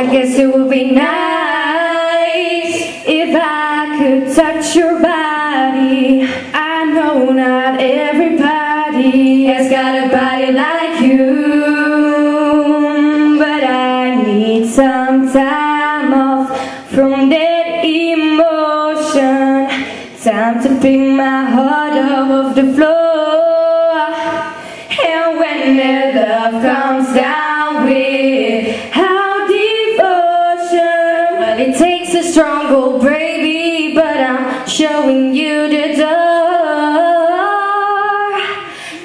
I guess it would be nice if I could touch your body. I know not everybody has got a body like you, but I need some time off from that emotion. Time to pick my heart up off the floor, and when their love comes down it takes a strong old baby, but I'm showing you the door.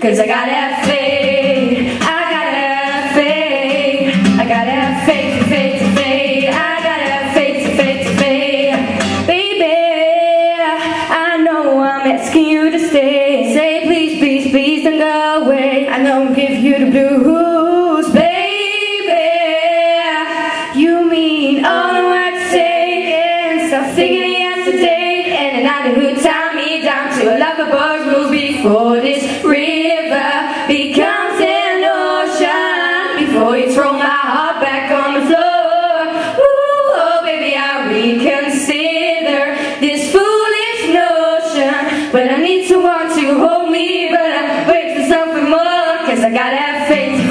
Cause I gotta have faith, I gotta have faith, I gotta have faith, faith, faith, I gotta have faith, faith, faith, baby. I know I'm asking you to stay. Say please, please, please don't go away. I know I'll give you the blues, singing yesterday, and an night who tie me down to a loverboy rule before this river becomes an ocean. Before you throw my heart back on the floor. Ooh, oh baby, I reconsider this foolish notion. But I need someone to hold me, but I wait for something more. Cause I gotta have faith.